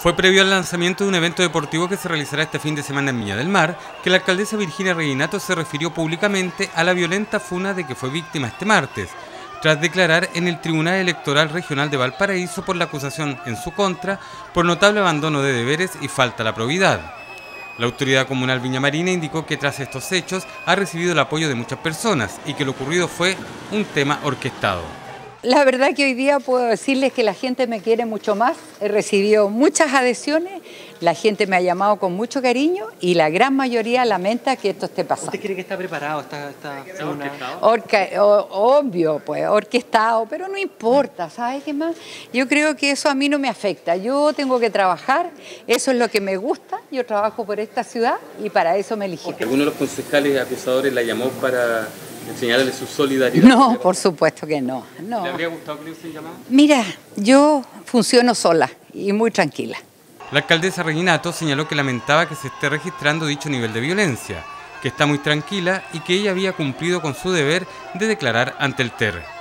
Fue previo al lanzamiento de un evento deportivo que se realizará este fin de semana en Viña del Mar, que la alcaldesa Virginia Reginato se refirió públicamente a la violenta funa de que fue víctima este martes, tras declarar en el Tribunal Electoral Regional de Valparaíso por la acusación en su contra por notable abandono de deberes y falta a la probidad. La autoridad comunal Viña Marina indicó que tras estos hechos ha recibido el apoyo de muchas personas y que lo ocurrido fue un tema orquestado. La verdad que hoy día puedo decirles que la gente me quiere mucho más. He recibido muchas adhesiones, la gente me ha llamado con mucho cariño y la gran mayoría lamenta que esto esté pasando. ¿Usted cree que está preparado? ¿Está, está, orquestado? obvio, pues, orquestado, pero no importa, ¿sabes qué más? Yo creo que eso a mí no me afecta. Yo tengo que trabajar, eso es lo que me gusta. Yo trabajo por esta ciudad y para eso me eligieron. ¿Alguno de los concejales acusadores la llamó para enseñarle su solidaridad? No, por supuesto que no. no. ¿Le habría gustado que le hubiesen llamado? Mira, yo funciono sola y muy tranquila. La alcaldesa Reginato señaló que lamentaba que se esté registrando dicho nivel de violencia, que está muy tranquila y que ella había cumplido con su deber de declarar ante el TER.